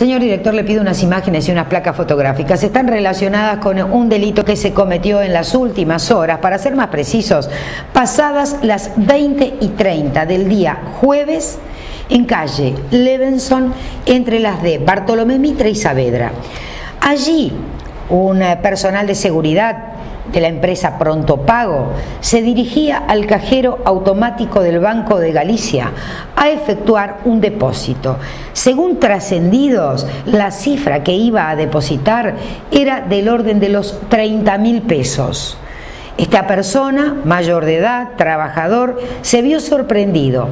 Señor director, le pido unas imágenes y unas placas fotográficas. Están relacionadas con un delito que se cometió en las últimas horas, para ser más precisos, pasadas las 20 y 30 del día jueves en calle Levenson, entre las de Bartolomé Mitre y Saavedra. Allí, un personal de seguridad de la empresa Pronto Pago se dirigía al cajero automático del Banco de Galicia a efectuar un depósito. Según trascendidos, la cifra que iba a depositar era del orden de los 30 mil pesos. Esta persona, mayor de edad, trabajador, se vio sorprendido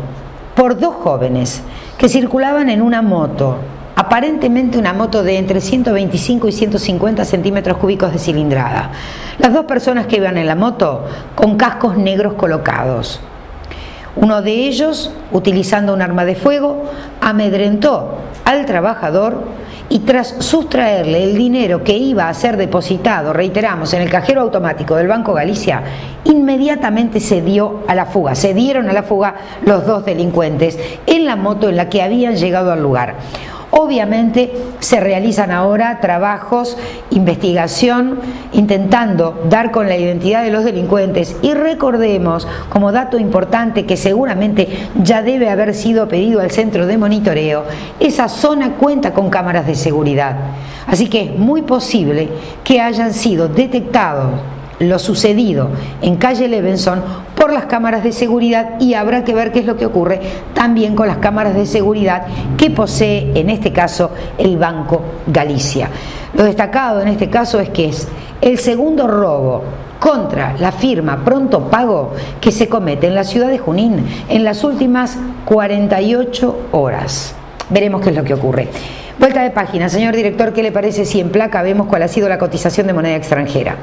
por dos jóvenes que circulaban en una moto aparentemente una moto de entre 125 y 150 centímetros cúbicos de cilindrada. Las dos personas que iban en la moto con cascos negros colocados. Uno de ellos, utilizando un arma de fuego, amedrentó al trabajador y tras sustraerle el dinero que iba a ser depositado, reiteramos, en el cajero automático del Banco Galicia, inmediatamente se dio a la fuga, se dieron a la fuga los dos delincuentes en la moto en la que habían llegado al lugar. Obviamente se realizan ahora trabajos, investigación, intentando dar con la identidad de los delincuentes y recordemos como dato importante que seguramente ya debe haber sido pedido al centro de monitoreo, esa zona cuenta con cámaras de seguridad. Así que es muy posible que hayan sido detectados lo sucedido en calle Levenson por las cámaras de seguridad y habrá que ver qué es lo que ocurre también con las cámaras de seguridad que posee en este caso el Banco Galicia. Lo destacado en este caso es que es el segundo robo contra la firma Pronto Pago que se comete en la ciudad de Junín en las últimas 48 horas. Veremos qué es lo que ocurre. Vuelta de página, señor director, ¿qué le parece si en placa vemos cuál ha sido la cotización de moneda extranjera?